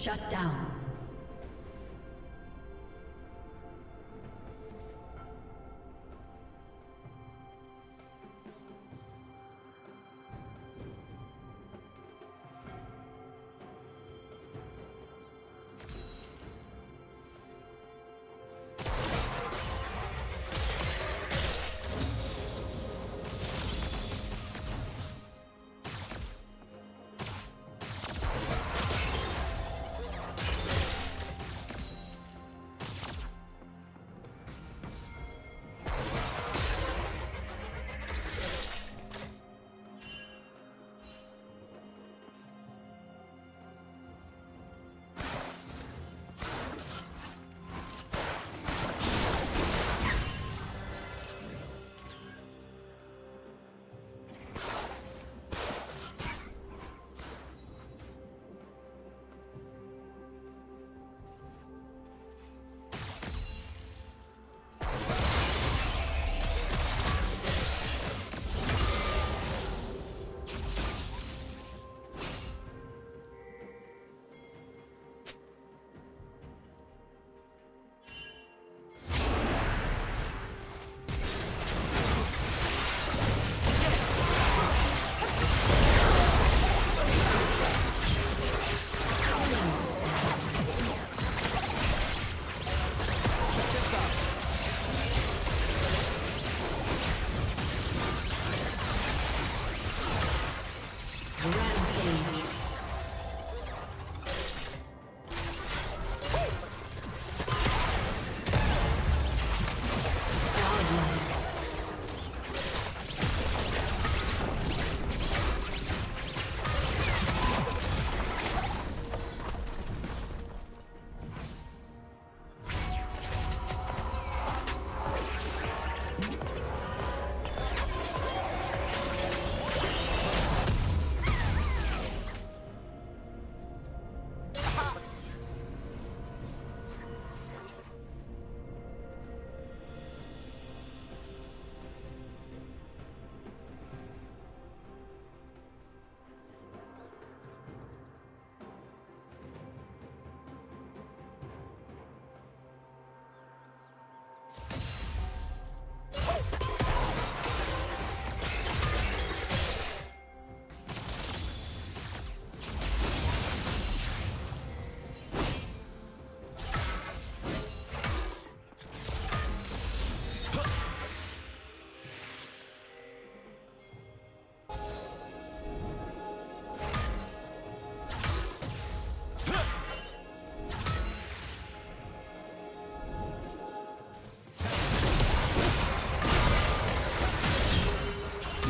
Shut down.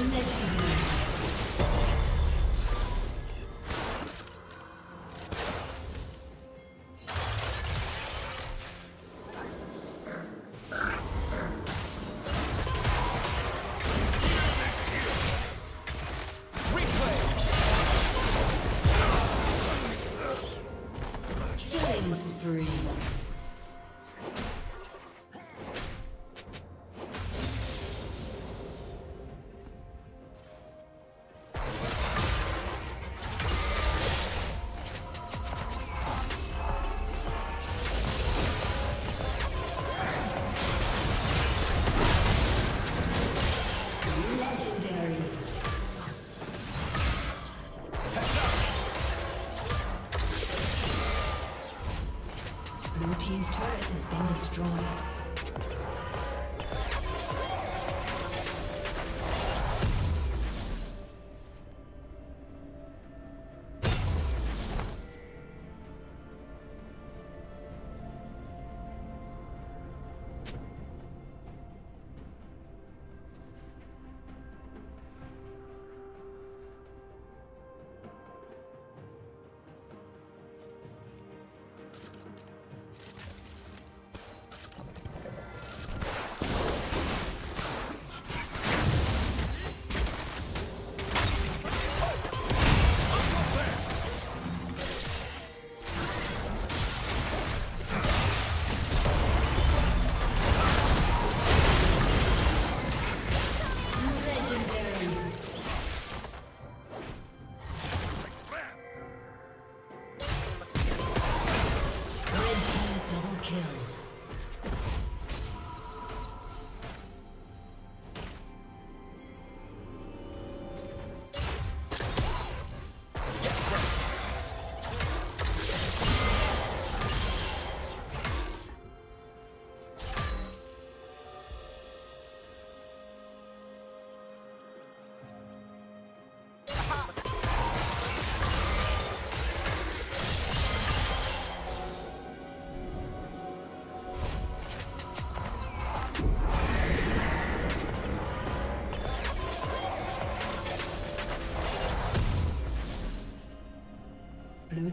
Legendary.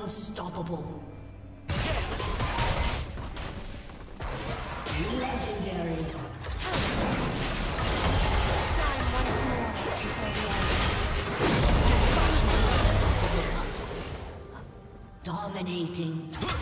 Unstoppable. Legendary. Dominating.